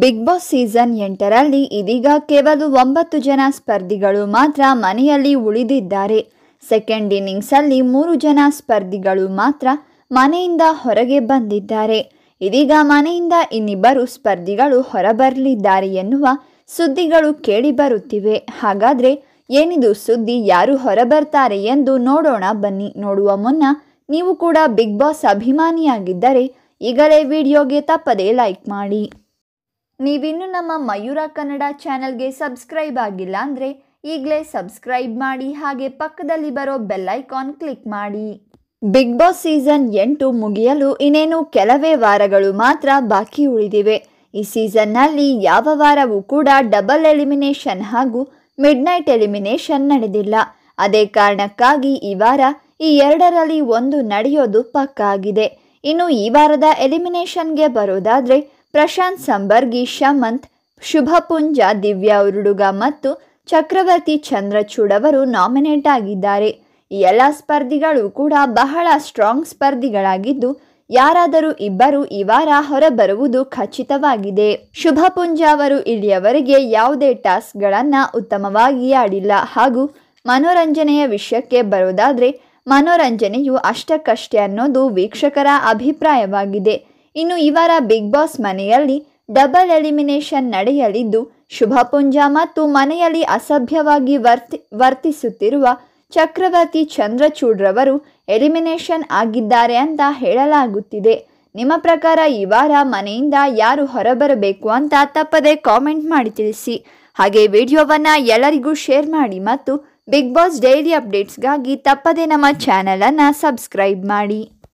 Big Boss season ಎಂಟರಲ್ಲಿ ಇದೀಗ ಕೇವಲ ಒಂಬತ್ತು ಜನ ಸ್ಪರ್ಧಿಗಳು ಮಾತ್ರ ಮನೆಯಲ್ಲಿ ಉಳಿದಿದ್ದಾರೆ. ಸೆಕೆಂಡ್ ಇನ್ನಿಂಗ್ಸಲ್ಲಿ ಮೂರು ಜನ ಸ್ಪರ್ಧಿಗಳು ಮಾತ್ರ ಮನೆಯಿಂದ ಹೊರಗೆ ಬಂದಿದ್ದಾರೆ. ಇದೀಗ ಮನೆಯಿಂದ ಇನ್ನಿಬ್ಬರು ಸ್ಪರ್ಧಿಗಳು ಹೊರಬರಲಿದ್ದಾರೆ ಎನ್ನುವ ಸುದ್ದಿಗಳು ಕೇಳಿಬರುತ್ತಿವೆ. ಹಾಗಾದರೆ ಏನಿದು ಸುದ್ದಿ? ಯಾರು ಹೊರಬರ್ತಾರೆ ಎಂದು ನೋಡೋಣ. ಬನ್ನಿ, ನೋಡುವ ಮುನ್ನ ನೀವು ಕೂಡ ಬಿಗ್ ಬಾಸ್ ಅಭಿಮಾನಿಯಾಗಿದ್ದರೆ ಈಗಲೇ ವಿಡಿಯೋಗೆ ತಪ್ಪದೇ ಲೈಕ್ ಮಾಡಿ. ನೀವಿನ್ನು ನಮ್ಮ ಮಯೂರ ಕನ್ನಡ ಚಾನಲ್ಗೆ ಸಬ್ಸ್ಕ್ರೈಬ್ ಆಗಿಲ್ಲ ಅಂದರೆ ಈಗಲೇ ಸಬ್ಸ್ಕ್ರೈಬ್ ಮಾಡಿ ಹಾಗೆ ಪಕ್ಕದಲ್ಲಿ ಬರೋ ಬೆಲ್ಲೈಕಾನ್ ಕ್ಲಿಕ್ ಮಾಡಿ. ಬಿಗ್ ಬಾಸ್ ಸೀಸನ್ ಎಂಟು ಮುಗಿಯಲು ಇನ್ನೇನು ಕೆಲವೇ ವಾರಗಳು ಮಾತ್ರ ಬಾಕಿ ಉಳಿದಿವೆ. ಈ ಸೀಸನ್ನಲ್ಲಿ ಯಾವ ವಾರವೂ ಕೂಡ ಡಬಲ್ ಎಲಿಮಿನೇಷನ್ ಹಾಗೂ ಮಿಡ್ ನೈಟ್ ಎಲಿಮಿನೇಷನ್ ನಡೆದಿಲ್ಲ. ಅದೇ ಕಾರಣಕ್ಕಾಗಿ ಈ ವಾರ ಈ ಎರಡರಲ್ಲಿ ಒಂದು ನಡೆಯೋದು ಪಕ್ಕ ಆಗಿದೆ ಇನ್ನು ಈ ವಾರದ ಎಲಿಮಿನೇಷನ್ಗೆ ಬರೋದಾದ್ರೆ ಪ್ರಶಾಂತ್ ಸಂಬರ್ಗಿ ಶಮಂತ್ ಶುಭಪುಂಜ ದಿವ್ಯಾ ಉರುಡುಗ ಮತ್ತು ಚಕ್ರವರ್ತಿ ಚಂದ್ರಚೂಡ್ ಅವರು ನಾಮಿನೇಟ್ ಆಗಿದ್ದಾರೆ. ಈ ಎಲ್ಲ ಸ್ಪರ್ಧಿಗಳು ಕೂಡ ಬಹಳ ಸ್ಟ್ರಾಂಗ್ ಸ್ಪರ್ಧಿಗಳಾಗಿದ್ದು, ಯಾರಾದರೂ ಇಬ್ಬರು ಈ ವಾರ ಹೊರಬರುವುದು ಖಚಿತವಾಗಿದೆ. ಶುಭ ಪುಂಜ ಅವರು ಇಲ್ಲಿಯವರೆಗೆ ಯಾವುದೇ ಟಾಸ್ಕ್ಗಳನ್ನು ಉತ್ತಮವಾಗಿ ಆಡಿಲ್ಲ. ಹಾಗೂ ಮನೋರಂಜನೆಯ ವಿಷಯಕ್ಕೆ ಬರೋದಾದರೆ, ಮನೋರಂಜನೆಯು ಅಷ್ಟಕ್ಕಷ್ಟೇ ಅನ್ನೋದು ವೀಕ್ಷಕರ ಅಭಿಪ್ರಾಯವಾಗಿದೆ. ಇನ್ನು ಈ ವಾರ ಬಿಗ್ ಬಾಸ್ ಮನೆಯಲ್ಲಿ ಡಬಲ್ ಎಲಿಮಿನೇಷನ್ ನಡೆಯಲಿದ್ದು ಶುಭ ಪುಂಜ ಮತ್ತು ಮನೆಯಲ್ಲಿ ಅಸಭ್ಯವಾಗಿ ವರ್ತಿ, ವರ್ತಿಸುತ್ತಿರುವ ಚಕ್ರವರ್ತಿ ಚಂದ್ರಚೂಡ್ರವರು ಎಲಿಮಿನೇಷನ್ ಆಗಿದ್ದಾರೆ ಅಂತ ಹೇಳಲಾಗುತ್ತಿದೆ. ನಿಮ್ಮ ಪ್ರಕಾರ ಈ ವಾರ ಮನೆಯಿಂದ ಯಾರು ಹೊರಬರಬೇಕು ಅಂತ ತಪ್ಪದೆ ಕಾಮೆಂಟ್ ಮಾಡಿ ತಿಳಿಸಿ. ಹಾಗೆ ವಿಡಿಯೋವನ್ನು ಎಲ್ಲರಿಗೂ ಶೇರ್ ಮಾಡಿ ಮತ್ತು ಬಿಗ್ ಬಾಸ್ ಡೈಲಿ ಅಪ್ಡೇಟ್ಸ್ಗಾಗಿ ತಪ್ಪದೆ ನಮ್ಮ ಚಾನಲನ್ನು ಸಬ್ಸ್ಕ್ರೈಬ್ ಮಾಡಿ.